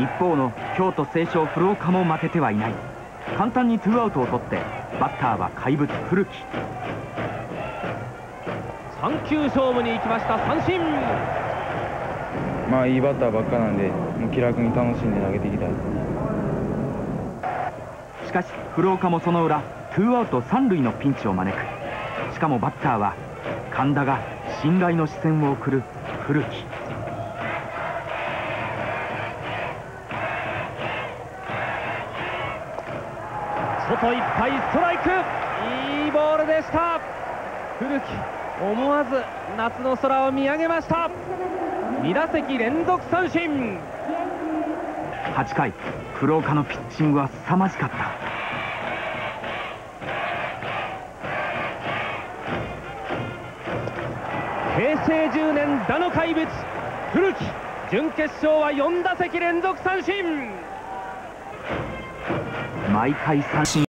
一方の京都成章古岡も負けてはいない。簡単にツーアウトを取ってバッターは怪物古木。3球勝負に行きました三振。まあいいバッターばっかなんでもう気楽に楽しんで投げていきたい。しかし古岡もその裏ツーアウト三塁のピンチを招く。しかもバッターは神田が信頼の視線を送る古木外いっぱいストライク。いいボールでした。古木思わず夏の空を見上げました。2打席連続三振。8回黒岡のピッチングは凄まじかった。平成10年打の怪物古木。準決勝は4打席連続三振毎回三振。